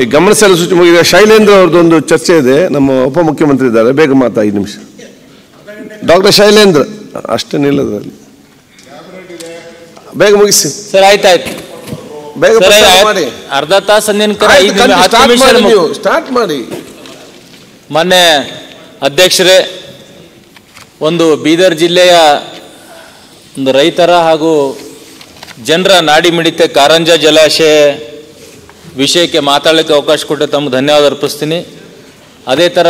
ಈ ಗಮನಿಸಲು ಸೂಚನೆ ಮುಗಿದ ಶೈಲೇಂದ್ರ ಅವ್ರದ್ದೊಂದು ಚರ್ಚೆ ಇದೆ. ನಮ್ಮ ಉಪಮುಖ್ಯಮಂತ್ರಿ ಇದ್ದಾರೆ. ಬೇಗ ಮಾತಾ ಐದು ನಿಮಿಷ. ಡಾಕ್ಟರ್ ಶೈಲೇಂದ್ರ ಅಷ್ಟೇ ನಿಲ್ಲದ್ರಲ್ಲಿ. ಬೇಗ ಮುಗಿಸಿ. ಸರ್ ಆಯ್ತು ಬೇಗ ಮಾಡಿ. ಅರ್ಧ ತಾಸು ಸ್ಟಾರ್ಟ್ ಮಾಡಿ. ಮೊನ್ನೆ ಅಧ್ಯಕ್ಷರೇ ಒಂದು ಬೀದರ್ ಜಿಲ್ಲೆಯ ಒಂದು ರೈತರ ಹಾಗೂ ಜನರ ನಾಡಿ ಮಿಡಿತೆ ಕಾರಂಜ ಜಲಾಶಯ ವಿಷಯಕ್ಕೆ ಮಾತಾಡಲಿಕ್ಕೆ ಅವಕಾಶ ಕೊಟ್ಟು ತಮ್ಮ ಧನ್ಯವಾದ ಅರ್ಪಿಸ್ತೀನಿ. ಅದೇ ಥರ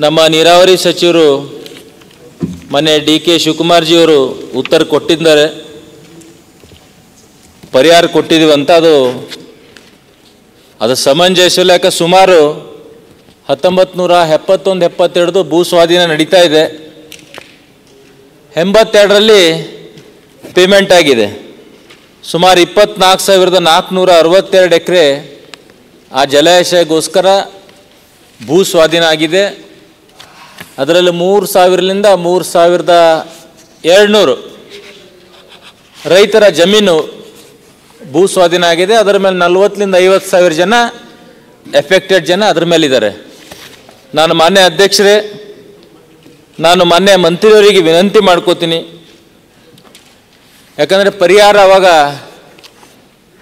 ನಮ್ಮ ನೀರಾವರಿ ಸಚಿವರು ಮೊನ್ನೆ ಡಿ ಕೆ ಶಿವಕುಮಾರ್ಜಿಯವರು ಉತ್ತರ ಕೊಟ್ಟಿದ್ದಾರೆ. ಪರಿಹಾರ ಕೊಟ್ಟಿದ್ದೀವಿ ಅಂತ ಅದು ಅದು ಸಮಂಜಸಲ್ಲ ಸುಮಾರು ಹತ್ತೊಂಬತ್ತು ನೂರ ಎಪ್ಪತ್ತೊಂದು ಎಪ್ಪತ್ತೆರಡು ಭೂ ಸ್ವಾಧೀನ ನಡೀತಾ ಇದೆ. ಎಂಬತ್ತೆರಡರಲ್ಲಿ ಪೇಮೆಂಟ್ ಆಗಿದೆ. ಸುಮಾರು ಇಪ್ಪತ್ನಾಲ್ಕು ಸಾವಿರದ ನಾಲ್ಕುನೂರ ಅರವತ್ತೆರಡು ಎಕರೆ ಆ ಜಲಾಶಯಗೋಸ್ಕರ ಭೂ ಸ್ವಾಧೀನ ಆಗಿದೆ. ಅದರಲ್ಲಿ ಮೂರು ಸಾವಿರದಿಂದ ಮೂರು ಸಾವಿರದ ಎರಡುನೂರು ರೈತರ ಜಮೀನು ಭೂ ಸ್ವಾಧೀನ ಆಗಿದೆ. ಅದರ ಮೇಲೆ ನಲ್ವತ್ತರಿಂದ ಐವತ್ತು ಸಾವಿರ ಜನ ಎಫೆಕ್ಟೆಡ್ ಜನ ಅದ್ರ ಮೇಲಿದ್ದಾರೆ. ನಾನು ಮಾನ್ಯ ಅಧ್ಯಕ್ಷರೇ, ನಾನು ಮಾನ್ಯ ಮಂತ್ರಿಯವರಿಗೆ ವಿನಂತಿ ಮಾಡ್ಕೋತೀನಿ. ಯಾಕಂದರೆ ಪರಿಹಾರ ಅವಾಗ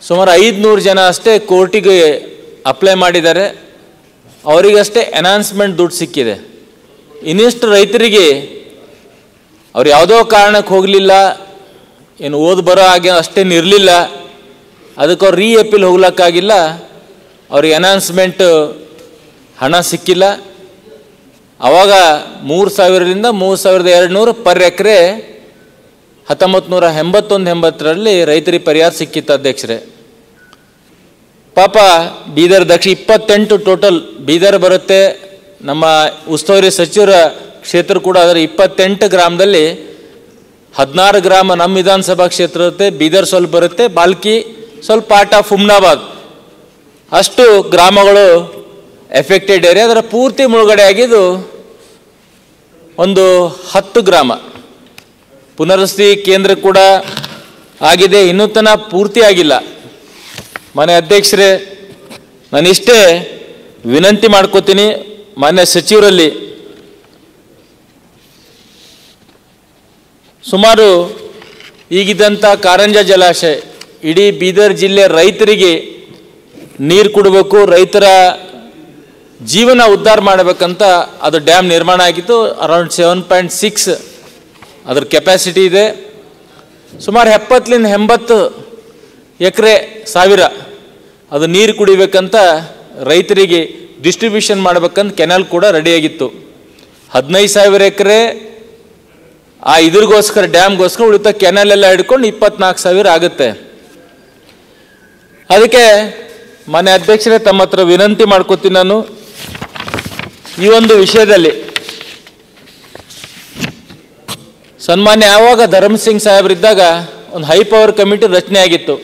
ಸುಮಾರು ಐದುನೂರು ಜನ ಅಷ್ಟೇ ಕೋರ್ಟಿಗೆ ಅಪ್ಲೈ ಮಾಡಿದ್ದಾರೆ. ಅವರಿಗಷ್ಟೇ ಅನೌನ್ಸ್ಮೆಂಟ್ ದುಡ್ಡು ಸಿಕ್ಕಿದೆ. ಇನ್ನಿಷ್ಟು ರೈತರಿಗೆ ಅವ್ರು ಯಾವುದೋ ಕಾರಣಕ್ಕೆ ಹೋಗಲಿಲ್ಲ, ಏನು ಓದ್ ಬರೋ ಹಾಗೆ ಅಷ್ಟೇನು ಇರಲಿಲ್ಲ, ಅದಕ್ಕೆ ಅವ್ರು ರೀ ಅಪೀಲ್ ಹೋಗ್ಲಿಕ್ಕಾಗಿಲ್ಲ, ಅವ್ರಿಗೆ ಅನೌನ್ಸ್ಮೆಂಟ್ ಹಣ ಸಿಕ್ಕಿಲ್ಲ. ಆವಾಗ ಮೂರು ಸಾವಿರದಿಂದ ಮೂರು ಸಾವಿರದ ಎರಡು ನೂರು ಪರ್ ಎಕರೆ ಹತ್ತೊಂಬತ್ತು ನೂರ ಎಂಬತ್ತೊಂದು ಎಂಬತ್ತರಲ್ಲಿ ರೈತರಿಗೆ ಪರಿಹಾರ ಸಿಕ್ಕಿತ್ತು ಅಧ್ಯಕ್ಷರೇ. ಪಾಪ ಬೀದರ್ ದಕ್ಷ ಇಪ್ಪತ್ತೆಂಟು ಟೋಟಲ್ ಬೀದರ್ ಬರುತ್ತೆ. ನಮ್ಮ ಉಸ್ತುವಾರಿ ಸಚಿವರ ಕ್ಷೇತ್ರ ಕೂಡ ಅದರ ಇಪ್ಪತ್ತೆಂಟು ಗ್ರಾಮದಲ್ಲಿ ಹದಿನಾರು ಗ್ರಾಮ ನಮ್ಮ ವಿಧಾನಸಭಾ ಕ್ಷೇತ್ರ ಇರುತ್ತೆ, ಬೀದರ್ ಸ್ವಲ್ಪ ಬರುತ್ತೆ, ಬಾಲ್ಕಿ ಸ್ವಲ್ಪ ಪಾರ್ಟ್ ಫುಮ್ನಾಬಾದ್ ಅಷ್ಟು ಗ್ರಾಮಗಳು ಎಫೆಕ್ಟೆಡ್ ಏರಿಯಾ ಅದರ ಪೂರ್ತಿ ಮುಳುಗಡೆ ಆಗಿದ್ದು ಒಂದು ಹತ್ತು ಗ್ರಾಮ. ಪುನರ್ವಸತಿ ಕೇಂದ್ರ ಕೂಡ ಆಗಿದೆ, ಇನ್ನೂ ತನಕ ಪೂರ್ತಿ ಆಗಿಲ್ಲ. ಮನೆ ಅಧ್ಯಕ್ಷರೇ, ನಾನಿಷ್ಟೇ ವಿನಂತಿ ಮಾಡ್ಕೋತೀನಿ ಮಾನ್ಯ ಸಚಿವರಲ್ಲಿ. ಸುಮಾರು ಈಗಿದ್ದಂಥ ಕಾರಂಜ ಜಲಾಶಯ, ಇಡೀ ಬೀದರ್ ಜಿಲ್ಲೆ ರೈತರಿಗೆ ನೀರು ಕೊಡಬೇಕು, ರೈತರ ಜೀವನ ಉದ್ಧಾರ ಮಾಡಬೇಕಂತ ಅದು ಡ್ಯಾಮ್ ನಿರ್ಮಾಣ ಆಗಿತ್ತು, ಅರೌಂಡ್ ಸೆವೆನ್ ಪಾಯಿಂಟ್ ಸಿಕ್ಸ್ ಅದ್ರ ಕೆಪ್ಯಾಸಿಟಿ ಇದೆ. ಸುಮಾರು ಎಪ್ಪತ್ತಲಿಂದ ಎಂಬತ್ತು ಎಕರೆ ಸಾವಿರ ಅದು ನೀರು ಕುಡಿಬೇಕಂತ ರೈತರಿಗೆ ಡಿಸ್ಟ್ರಿಬ್ಯೂಷನ್ ಮಾಡ್ಬೇಕಂತ ಕೆನಾಲ್ ಕೂಡ ರೆಡಿಯಾಗಿತ್ತು ಹದಿನೈದು ಸಾವಿರ ಎಕರೆ ಆ ಇದ್ರಿಗೋಸ್ಕರ ಡ್ಯಾಮ್ಗೋಸ್ಕರ ಉಳಿತ ಕೆನಾಲ್ ಎಲ್ಲ ಹಿಡ್ಕೊಂಡು ಇಪ್ಪತ್ನಾಲ್ಕು ಸಾವಿರ ಆಗುತ್ತೆ. ಅದಕ್ಕೆ ಮನೆ ಅಧ್ಯಕ್ಷರೇ ತಮ್ಮ ಹತ್ರ ವಿನಂತಿ ಮಾಡ್ಕೋತೀನಿ ನಾನು. ಈ ಒಂದು ವಿಷಯದಲ್ಲಿ ಸನ್ಮಾನ್ಯ ಯಾವಾಗ ಧರ್ಮಸಿಂಗ್ ಸಿಂಗ್ ಸಾಹೇಬ್ರಿದ್ದಾಗ ಒಂದು ಹೈ ಪವರ್ ಕಮಿಟಿ ರಚನೆ ಆಗಿತ್ತು.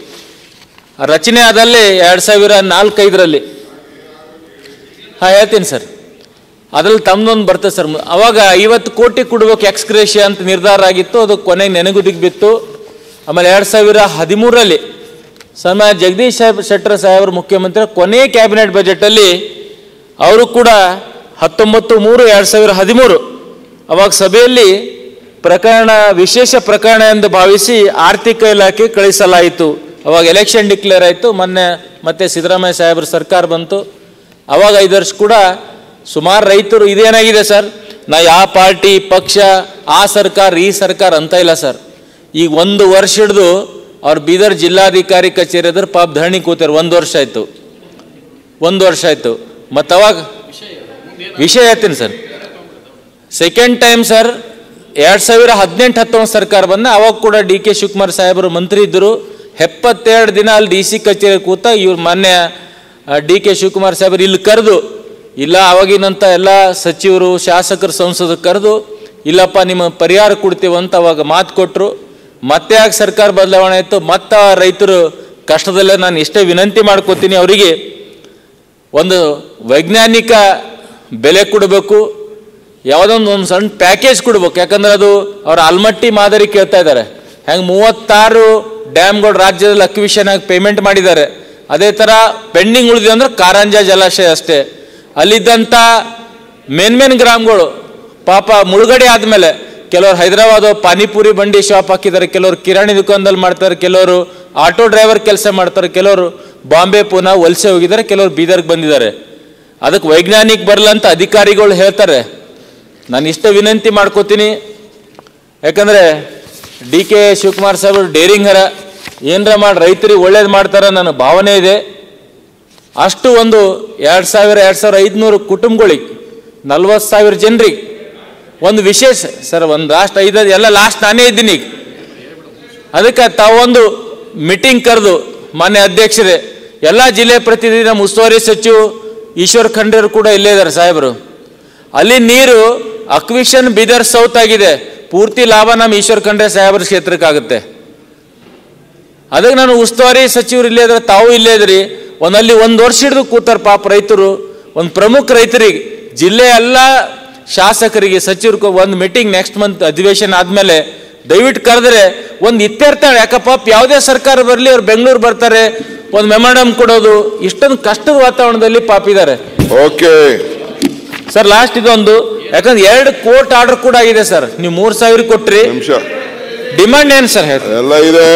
ಆ ರಚನೆ ಆದಲ್ಲಿ ಎರಡು ಸಾವಿರ ನಾಲ್ಕೈದರಲ್ಲಿ. ಹಾಂ, ಹೇಳ್ತೀನಿ ಸರ್. ಅದ್ರಲ್ಲಿ ತಮ್ಮದೊಂದು ಬರ್ತದೆ ಸರ್. ಅವಾಗ ಐವತ್ತು ಕೋಟಿ ಕೊಡ್ಬೇಕು ಎಕ್ಸ್ಕ್ರೇಷಿಯ ಅಂತ ನಿರ್ಧಾರ ಆಗಿತ್ತು. ಅದು ಕೊನೆಗೆ ನೆನಗುದಿಗೆ ಬಿತ್ತು. ಆಮೇಲೆ ಎರಡು ಸಾವಿರ ಹದಿಮೂರರಲ್ಲಿ ಸನ್ಮಾನ್ಯ ಜಗದೀಶ್ ಸಾಹೇಬ್ ಶೆಟ್ಟರ್ ಸಾಹೇಬ್ರ ಮುಖ್ಯಮಂತ್ರಿ ಕೊನೆಯ ಕ್ಯಾಬಿನೆಟ್ ಬಜೆಟಲ್ಲಿ ಅವರು ಕೂಡ ಹತ್ತೊಂಬತ್ತು ಮೂರು ಎರಡು ಸಾವಿರ ಹದಿಮೂರು. ಅವಾಗ ಸಭೆಯಲ್ಲಿ ಪ್ರಕರಣ ವಿಶೇಷ ಪ್ರಕರಣ ಎಂದು ಭಾವಿಸಿ ಆರ್ಥಿಕ ಇಲಾಖೆ ಕಳಿಸಲಾಯಿತು. ಅವಾಗ ಎಲೆಕ್ಷನ್ ಡಿಕ್ಲೇರ್ ಆಯಿತು ಮೊನ್ನೆ ಮತ್ತೆ ಸಿದ್ದರಾಮಯ್ಯ ಸಾಹೇಬ್ರ ಸರ್ಕಾರ ಬಂತು. ಅವಾಗ ಐದು ವರ್ಷ ಕೂಡ ಸುಮಾರು ರೈತರು ಇದೇನಾಗಿದೆ ಸರ್? ನಾ ಯಾವ ಪಾರ್ಟಿ ಪಕ್ಷ ಆ ಸರ್ಕಾರ ಈ ಸರ್ಕಾರ ಅಂತ ಇಲ್ಲ ಸರ್. ಈಗ ಒಂದು ವರ್ಷ ಹಿಡಿದು ಅವ್ರ ಬೀದರ್ ಜಿಲ್ಲಾಧಿಕಾರಿ ಕಚೇರಿ ಎದುರು ಪಾಪ ಧರಣಿ ಕೂತಾರೆ ಒಂದು ವರ್ಷ ಆಯಿತು. ಒಂದು ವರ್ಷ ಆಯಿತು. ಮತ್ತು ಅವಾಗ ವಿಷಯ ಹೇಳ್ತೀನಿ ಸರ್. ಸೆಕೆಂಡ್ ಟೈಮ್ ಸರ್ ಎರಡು ಸಾವಿರ ಹದಿನೆಂಟು ಹತ್ತೊಂಬತ್ತು ಸರ್ಕಾರ ಬಂದ ಅವಾಗ ಕೂಡ ಡಿ ಕೆ ಶಿವಕುಮಾರ್ ಸಾಹೇಬರು ಮಂತ್ರಿ ಇದ್ದರು. ಎಪ್ಪತ್ತೆರಡು ದಿನ ಅಲ್ಲಿ ಡಿ ಸಿ ಕಚೇರಿ ಕೂತ ಇವ್ರು ಮೊನ್ನೆ ಡಿ ಕೆ ಶಿವಕುಮಾರ್ ಸಾಹೇಬರು ಇಲ್ಲಿ ಕರೆದು, ಇಲ್ಲ, ಅವಾಗಿನಂತ ಎಲ್ಲ ಸಚಿವರು, ಶಾಸಕರು, ಸಂಸದರು ಕರೆದು, ಇಲ್ಲಪ್ಪ, ನಿಮ್ಮ ಪರಿಹಾರ ಕೊಡ್ತೀವಿ ಅಂತ ಅವಾಗ ಮಾತು ಕೊಟ್ಟರು ಮತ್ತೆ ಯಾಕೆ ಸರ್ಕಾರ ಬದಲಾವಣೆ ಆಯಿತು? ಮತ್ತೆ ರೈತರು ಕಷ್ಟದಲ್ಲೇ ನಾನು ಇಷ್ಟೇ ವಿನಂತಿ ಮಾಡ್ಕೋತೀನಿ ಅವರಿಗೆ, ಒಂದು ವೈಜ್ಞಾನಿಕ ಬೆಲೆ ಕೊಡಬೇಕು ಯಾವುದೊಂದು ಒಂದು ಸಣ್ಣ ಪ್ಯಾಕೇಜ್ ಕೊಡ್ಬೇಕು. ಯಾಕಂದ್ರೆ ಅದು ಅವ್ರ ಆಲ್ಮಟ್ಟಿ ಮಾದರಿ ಕೇಳ್ತಾ ಇದ್ದಾರೆ ಹೆಂಗೆ ಮೂವತ್ತಾರು ಡ್ಯಾಮ್ಗಳು ರಾಜ್ಯದಲ್ಲಿ ಅಕ್ವಿಷನ್ ಆಗಿ ಪೇಮೆಂಟ್ ಮಾಡಿದ್ದಾರೆ. ಅದೇ ಥರ ಪೆಂಡಿಂಗ್ ಉಳಿದಿದೆ ಅಂದ್ರೆ ಕಾರಂಜ ಜಲಾಶಯ ಅಷ್ಟೇ. ಅಲ್ಲಿದ್ದಂಥ ಮೇನ್ ಮೇನ್ ಗ್ರಾಮಗಳು, ಪಾಪ ಮುಳುಗಡೆ ಆದಮೇಲೆ ಕೆಲವರು ಹೈದರಾಬಾದ್, ಪಾನಿಪುರಿ, ಬಂಡಿ ಶಾಪ್ ಹಾಕಿದ್ದಾರೆ. ಕೆಲವರು ಕಿರಾಣಿ ದುಕಾನದಲ್ಲಿ ಮಾಡ್ತಾರೆ, ಕೆಲವರು ಆಟೋ ಡ್ರೈವರ್ ಕೆಲಸ ಮಾಡ್ತಾರೆ, ಕೆಲವರು ಬಾಂಬೆ, ಪುನಾ, ವಲಸೆ ಹೋಗಿದ್ದಾರೆ, ಕೆಲವರು ಬೀದರ್ಗೆ ಬಂದಿದ್ದಾರೆ. ಅದಕ್ಕೆ ವೈಜ್ಞಾನಿಕ ಬರಲ್ಲ ಅಂತ ಅಧಿಕಾರಿಗಳು ಹೇಳ್ತಾರೆ ನಾನು ಇಷ್ಟ ವಿನಂತಿ ಮಾಡ್ಕೋತೀನಿ. ಯಾಕಂದರೆ ಡಿ ಕೆ ಶಿವಕುಮಾರ್ ಸಾಹೇಬರು ಡೇರಿಂಗ್ ಹರ. ಏನರ ಮಾಡಿ ರೈತರಿಗೆ ಒಳ್ಳೇದು ಮಾಡ್ತಾರ ನನ್ನ ಭಾವನೆ ಇದೆ. ಅಷ್ಟು ಒಂದು ಎರಡು ಸಾವಿರ ಎರಡು ಸಾವಿರ ಐದುನೂರು ಕುಟುಂಬಗಳಿಗೆ, ನಲ್ವತ್ತು ಸಾವಿರ ಜನರಿಗೆ, ಒಂದು ವಿಶೇಷ, ಸರ್, ಒಂದು ಲಾಸ್ಟ್ ಐದು, ಎಲ್ಲ ಲಾಸ್ಟ್ ನಾನೇ ಇದ್ದೀನಿ ಈಗ. ಅದಕ್ಕೆ ತಾವೊಂದು ಮೀಟಿಂಗ್ ಕರೆದು, ಮಾನ್ಯ ಅಧ್ಯಕ್ಷರೇ, ಎಲ್ಲ ಜಿಲ್ಲೆ ಪ್ರತಿನಿಧಿ ನಮ್ಮ ಉಸ್ತುವಾರಿ ಸಚಿವ ಈಶ್ವರ್ ಖಂಡ್ರೆರು ಕೂಡ ಇಲ್ಲೇ ಇದ್ದಾರೆ ಸಾಹೇಬರು. ಅಲ್ಲಿ ನೀರು ಅಕ್ವಿಷನ್ ಬಿದರ್ ಸೌತ್ ಆಗಿದೆ. ಪೂರ್ತಿ ಲಾಭ ನಮ್ಮ ಈಶ್ವರ್ ಖಂಡ್ರೆ ಸಾಹೇಬರ ಕ್ಷೇತ್ರಕ್ಕಾಗುತ್ತೆ. ಅದಕ್ಕೆ ನಾನು ಉಸ್ತುವಾರಿ ಸಚಿವರು ಇಲ್ಲೇ ಇದ್ರೆ ತಾವು ಇಲ್ಲೇ ಇದ್ರಿ. ಒಂದಲ್ಲಿ ಒಂದು ವರ್ಷ ಹಿಡಿದು ಕೂತಾರ ಪಾಪ ರೈತರು. ಒಂದು ಪ್ರಮುಖ ರೈತರಿಗೆ ಜಿಲ್ಲೆ ಎಲ್ಲ ಶಾಸಕರಿಗೆ ಸಚಿವರು ಒಂದು ಮೀಟಿಂಗ್ ನೆಕ್ಸ್ಟ್ ಮಂತ್ ಅಧಿವೇಶನ ಆದಮೇಲೆ ದಯವಿಟ್ಟು ಕರೆದ್ರೆ ಒಂದು ಇತ್ಯರ್ಥ ಯಾಕಪ್ಪ ಯಾವುದೇ ಸರ್ಕಾರ ಬರಲಿ ಅವ್ರು ಬೆಂಗಳೂರು ಬರ್ತಾರೆ. ಒಂದು ಮೆಮೊರಂ ಕೊಡೋದು. ಇಷ್ಟೊಂದು ಕಷ್ಟದ ವಾತಾವರಣದಲ್ಲಿ ಪಾಪಿದ್ದಾರೆ ಓಕೆ ಸರ್ ಲಾಸ್ಟ್ ಇದೊಂದು. ಯಾಕಂದ್ರೆ ಎರಡು ಕೋರ್ಟ್ ಆರ್ಡರ್ ಕೂಡ ಆಗಿದೆ ಸರ್. ನೀವು ಮೂರ್ ಸಾವಿರ ಕೊಟ್ರಿ. ನಿಮಿಷ. ಡಿಮಾಂಡ್ ಏನು ಸರ್ ಹೇಳಿ? ಎಲ್ಲ ಇದೆ.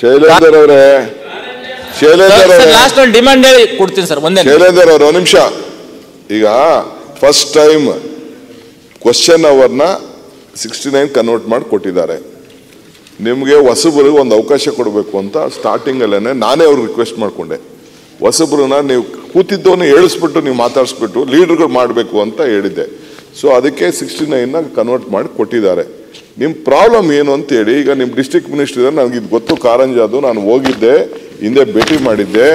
ಶೈಲೇಂದರ್ ಅವರೇ. ಶೈಲೇಂದರ್ ಲಾಸ್ಟ್ ಒಂದು ಡಿಮಾಂಡ್ ಹೇಳಿ ಕೊಡ್ತೀನಿ ಸರ್ ಒಂದೇ ನಿಮಿಷ. ಶೈಲೇಂದರ್ ಅವರು ನಿಮಿಷ. ಈಗ ಫಸ್ಟ್ ಟೈಮ್ ಕ್ವಶನ್ ಅವರ್ನ ಸಿಕ್ಸ್ಟಿ ನೈನ್ ಕನ್ವರ್ಟ್ ಮಾಡಿ ಕೊಟ್ಟಿದ್ದಾರೆ. ನಿಮಗೆ ಹೊಸಬರಿಗೆ ಒಂದು ಅವಕಾಶ ಕೊಡಬೇಕು ಅಂತ ಸ್ಟಾರ್ಟಿಂಗ್ ಅಲ್ಲೇನೆ ನಾನೇ ಅವ್ರಿಗೆ ರಿಕ್ವೆಸ್ಟ್ ಮಾಡಿಕೊಂಡೆ. ಹೊಸಬ್ರನ್ನ ನೀವು ಕೂತಿದ್ದವನ್ನ ಹೇಳಿಸ್ಬಿಟ್ಟು ನೀವು ಮಾತಾಡಿಸ್ಬಿಟ್ಟು ಲೀಡರ್ಗಳು ಮಾಡಬೇಕು ಅಂತ ಹೇಳಿದ್ದೆ. ಸೊ ಅದಕ್ಕೆ ಸಿಕ್ಸ್ಟಿ ನೈನ್ನ ಕನ್ವರ್ಟ್ ಮಾಡಿ ಕೊಟ್ಟಿದ್ದಾರೆ. ನಿಮ್ಮ ಪ್ರಾಬ್ಲಮ್ ಏನು ಅಂತೇಳಿ, ಈಗ ನಿಮ್ಮ ಡಿಸ್ಟ್ರಿಕ್ಟ್ ಮಿನಿಸ್ಟರ್ ಇದ್ದಾರೆ ನನಗೆ ಇದು ಗೊತ್ತು, ಕಾರಂಜಾದು, ನಾನು ಹೋಗಿದ್ದೆ, ಹಿಂದೆ ಭೇಟಿ ಮಾಡಿದ್ದೆ.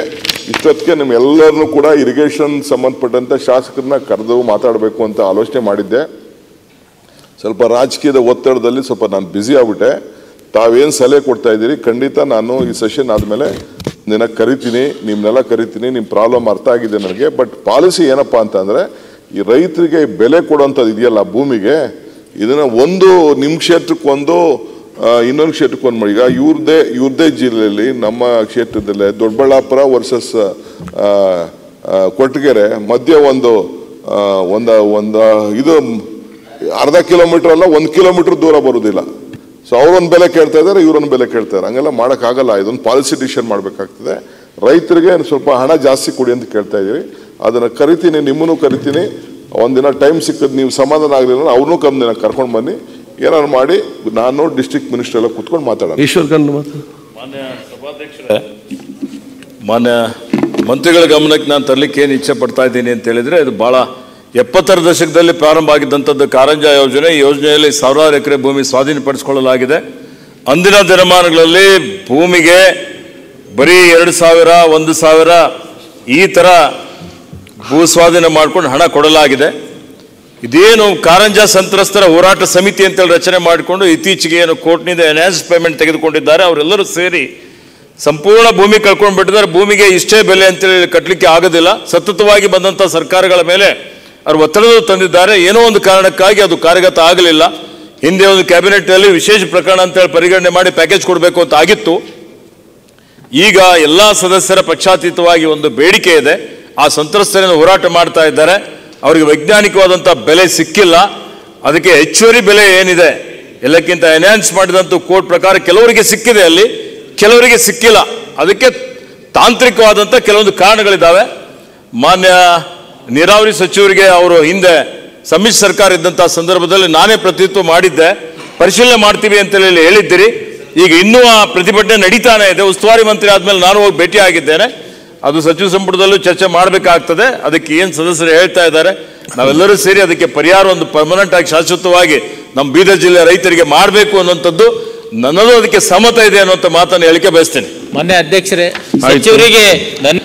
ಇಷ್ಟೊತ್ತಿಗೆ ನಿಮ್ಮ ಎಲ್ಲರನ್ನೂ ಕೂಡ ಇರಿಗೇಷನ್ ಸಂಬಂಧಪಟ್ಟಂಥ ಶಾಸಕರನ್ನ ಕರೆದು ಮಾತಾಡಬೇಕು ಅಂತ ಆಲೋಚನೆ ಮಾಡಿದ್ದೆ. ಸ್ವಲ್ಪ ರಾಜಕೀಯದ ಒತ್ತಡದಲ್ಲಿ ಸ್ವಲ್ಪ ನಾನು ಬ್ಯುಸಿ ಆಗ್ಬಿಟ್ಟೆ. ತಾವೇನು ಸಲಹೆ ಕೊಡ್ತಾ ಇದ್ದೀರಿ? ಖಂಡಿತ ನಾನು ಈ ಸೆಷನ್ ಆದಮೇಲೆ ನಿನ್ನ ಕರಿತೀನಿ ನಿಮ್ಮನ್ನೆಲ್ಲ ಕರಿತೀನಿ ನಿಮ್ಮ ಪ್ರಾಬ್ಲಮ್ ಅರ್ಥ ಆಗಿದೆ ನನಗೆ ಬಟ್ ಪಾಲಿಸಿ ಏನಪ್ಪ ಅಂತಂದರೆ, ಈ ರೈತರಿಗೆ ಬೆಲೆ ಕೊಡೋಂಥದ್ದು ಇದೆಯಲ್ಲ ಭೂಮಿಗೆ, ಇದನ್ನು ಒಂದು ನಿಮ್ಮ ಕ್ಷೇತ್ರಕ್ಕೊಂದು ಇನ್ನೊಂದು ಕ್ಷೇತ್ರಕ್ಕೊಂದು ಮಾಡಿ. ಈಗ ಇವ್ರದ್ದೇ ಇವ್ರದ್ದೇ ಜಿಲ್ಲೆಯಲ್ಲಿ ನಮ್ಮ ಕ್ಷೇತ್ರದಲ್ಲೇ ದೊಡ್ಡಬಳ್ಳಾಪುರ ವರ್ಸಸ್ ಕೊಟ್ಟಗೆರೆ ಮಧ್ಯೆ ಒಂದು ಒಂದು ಒಂದು, ಇದು ಅರ್ಧ ಕಿಲೋಮೀಟ್ರ್ ಅಲ್ಲ, ಒಂದು ಕಿಲೋಮೀಟ್ರ್ ದೂರ ಬರುವುದಿಲ್ಲ ಸೊ ಅವರೊಂದು ಬೆಲೆ ಕೇಳ್ತಾ ಇದ್ದಾರೆ ಇವರೊಂದು ಬೆಲೆ ಕೇಳ್ತಾ ಇದ್ದಾರೆ. ಹಂಗೆಲ್ಲ ಮಾಡೋಕ್ಕಾಗಲ್ಲ ಇದೊಂದು ಪಾಲಿಸಿ ಡಿಸಿಷನ್ ಮಾಡಬೇಕಾಗ್ತದೆ. ರೈತರಿಗೆ ಸ್ವಲ್ಪ ಹಣ ಜಾಸ್ತಿ ಕೊಡಿ ಅಂತ ಕೇಳ್ತಾ ಇದ್ದೀವಿ. ಅದನ್ನ ಕರಿತೀನಿ ನಿಮ್ಮನ್ನು ಕರಿತೀನಿ. ಒಂದಿನ ಟೈಮ್ ಸಿಕ್ಕದ್ ನೀವು ಸಮಾಧಾನ ಆಗಲಿಲ್ಲ ಅವ್ರನ್ನೂ ಕಮ್ಮಿ ದಿನ ಕರ್ಕೊಂಡು ಬನ್ನಿ. ಏನಾದ್ರು ಮಾಡಿ ನಾನು ಡಿಸ್ಟ್ರಿಕ್ಟ್ ಮಿನಿಸ್ಟರ್ ಎಲ್ಲ ಕುತ್ಕೊಂಡು ಮಾತಾಡೋಣ. ಈಶ್ವರ್ ಮಾನ್ಯ ಸಭಾಧ್ಯಕ್ಷರೇ ಮಾನ್ಯ ಮಂತ್ರಿಗಳ ಗಮನಕ್ಕೆ ನಾನು ತರಲಿಕ್ಕೆ ಏನು ಇಚ್ಛೆ ಪಡ್ತಾ ಇದ್ದೀನಿ ಅಂತ ಹೇಳಿದರೆ ಇದು ಬಹಳ ಎಪ್ಪತ್ತರ ದಶಕದಲ್ಲಿ ಪ್ರಾರಂಭ ಆಗಿದ್ದಂಥದ್ದು ಕಾರಂಜ ಯೋಜನೆ, ಈ ಯೋಜನೆಯಲ್ಲಿ ಸಾವಿರಾರು ಎಕರೆ ಭೂಮಿ ಸ್ವಾಧೀನಪಡಿಸಿಕೊಳ್ಳಲಾಗಿದೆ. ಅಂದಿನ ದಿನಮಾನಗಳಲ್ಲಿ ಭೂಮಿಗೆ ಬರೀ ಎರಡು ಸಾವಿರ, ಒಂದು ಸಾವಿರ ಈ ಥರ ಭೂ ಸ್ವಾಧೀನ ಮಾಡ್ಕೊಂಡು ಹಣ ಕೊಡಲಾಗಿದೆ. ಇದೇನು ಕಾರಂಜ ಸಂತ್ರಸ್ತರ ಹೋರಾಟ ಸಮಿತಿ ಅಂತೇಳಿ ರಚನೆ ಮಾಡಿಕೊಂಡು ಇತ್ತೀಚೆಗೆ ಏನು ಕೋರ್ಟ್ನಿಂದ ಎನ್ಹಾನ್ಸ್ ಪೇಮೆಂಟ್ ತೆಗೆದುಕೊಂಡಿದ್ದಾರೆ, ಅವರೆಲ್ಲರೂ ಸೇರಿ ಸಂಪೂರ್ಣ ಭೂಮಿ ಕಳ್ಕೊಂಡು ಬಿಟ್ಟಿದ್ದಾರೆ ಭೂಮಿಗೆ ಇಷ್ಟೇ ಬೆಲೆ ಅಂತೇಳಿ ಕಟ್ಟಲಿಕ್ಕೆ ಆಗೋದಿಲ್ಲ. ಸತತವಾಗಿ ಬಂದಂಥ ಸರ್ಕಾರಗಳ ಮೇಲೆ ಅವರು ಒತ್ತಡ ತಂದಿದ್ದಾರೆ. ಏನೋ ಒಂದು ಕಾರಣಕ್ಕಾಗಿ ಅದು ಕಾರ್ಯಗತ ಆಗಲಿಲ್ಲ. ಹಿಂದೆ ಒಂದು ಕ್ಯಾಬಿನೆಟ್ನಲ್ಲಿ ವಿಶೇಷ ಪ್ರಕರಣ ಅಂತೇಳಿ ಪರಿಗಣನೆ ಮಾಡಿ ಪ್ಯಾಕೇಜ್ ಕೊಡಬೇಕು ಅಂತ ಆಗಿತ್ತು. ಈಗ ಎಲ್ಲ ಸದಸ್ಯರ ಪಕ್ಷಾತೀತವಾಗಿ ಒಂದು ಬೇಡಿಕೆ ಇದೆ. ಆ ಸಂತ್ರಸ್ತರನ್ನು ಹೋರಾಟ ಮಾಡ್ತಾ ಇದ್ದಾರೆ. ಅವರಿಗೆ ವೈಜ್ಞಾನಿಕವಾದಂಥ ಬೆಲೆ ಸಿಕ್ಕಿಲ್ಲ. ಅದಕ್ಕೆ ಹೆಚ್ಚುವರಿ ಬೆಲೆ ಏನಿದೆ? ಎಲ್ಲಕ್ಕಿಂತ ಎನ್ಹಾನ್ಸ್ ಮಾಡಿದಂಥ ಕೋರ್ಟ್ ಪ್ರಕಾರ ಕೆಲವರಿಗೆ ಸಿಕ್ಕಿದೆ ಅಲ್ಲಿ. ಕೆಲವರಿಗೆ ಸಿಕ್ಕಿಲ್ಲ. ಅದಕ್ಕೆ ತಾಂತ್ರಿಕವಾದಂಥ ಕೆಲವೊಂದು ಕಾರಣಗಳಿದ್ದಾವೆ. ಮಾನ್ಯ ನೀರಾವರಿ ಸಚಿವರಿಗೆ ಅವರು ಹಿಂದೆ ಸಮ್ಮಿಶ್ರ ಸರ್ಕಾರ ಇದ್ದಂಥ ಸಂದರ್ಭದಲ್ಲಿ ನಾನೇ ಪ್ರತಿನಿತ್ವ ಮಾಡಿದ್ದೆ. ಪರಿಶೀಲನೆ ಮಾಡ್ತೀವಿ ಅಂತೇಳಿ ಹೇಳಿದ್ದೀರಿ. ಈಗ ಇನ್ನೂ ಆ ಪ್ರತಿಭಟನೆ ನಡೀತಾನೆ ಇದೆ. ಉಸ್ತುವಾರಿ ಮಂತ್ರಿ ಆದ್ಮೇಲೆ ನಾನು ಹೋಗಿ ಭೇಟಿ ಆಗಿದ್ದೇನೆ ಅದು ಸಚಿವ ಸಂಪುಟದಲ್ಲೂ ಚರ್ಚೆ ಮಾಡಬೇಕಾಗ್ತದೆ. ಅದಕ್ಕೆ ಏನು ಸದಸ್ಯರು ಹೇಳ್ತಾ ಇದ್ದಾರೆ? ನಾವೆಲ್ಲರೂ ಸೇರಿ ಅದಕ್ಕೆ ಪರಿಹಾರ ಒಂದು ಪರ್ಮನೆಂಟ್ ಆಗಿ ಶಾಶ್ವತವಾಗಿ ನಮ್ಮ ಬೀದರ್ ಜಿಲ್ಲೆ ರೈತರಿಗೆ ಮಾಡಬೇಕು ಅನ್ನುವಂಥದ್ದು ನನ್ನದು ಅದಕ್ಕೆ ಸಮ್ಮತ ಇದೆ ಅನ್ನುವಂಥ ಮಾತನ್ನು ಹೇಳಿಕೆ ಬಯಸ್ತೇನೆ. ಮೊನ್ನೆ ಅಧ್ಯಕ್ಷರೇ ಸಚಿವರಿಗೆ ಧನ್ಯ